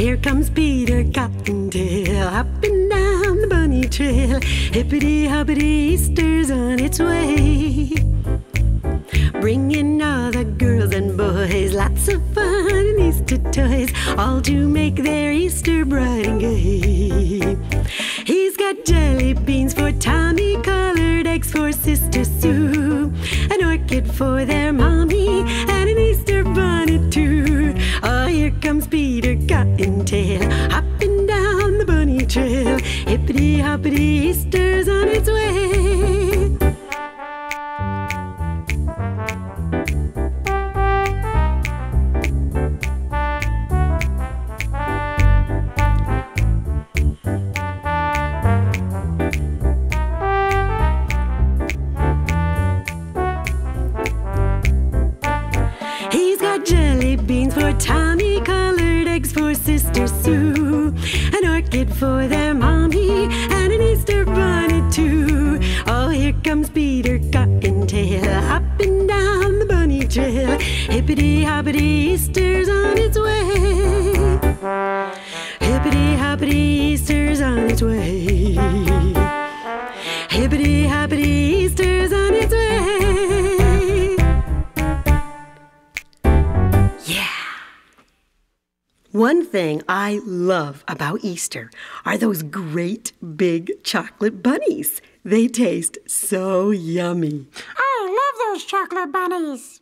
comes Peter Cottontail, hopping down the bunny trail. Hippity hoppity, Easter's on its way. Bringing all the girls and boys lots of fun and Easter toys, all to make their Easter bright and gay. He's got jelly beans for Tommy, colored eggs for Sister Sue, an orchid for their mommy, and an Easter bunny too. Oh, here comes Peter Cottontail, hopping down the bunny trail. Hippity hoppity, Easter's on its way. He's comes Peter Cottontail, hopping down the bunny trail. Hippity hoppity, Easter's on its way. Hippity hoppity, Easter's on its way. Hippity hoppity, Easter's One thing I love about Easter are those great big chocolate bunnies. They taste so yummy. I love those chocolate bunnies.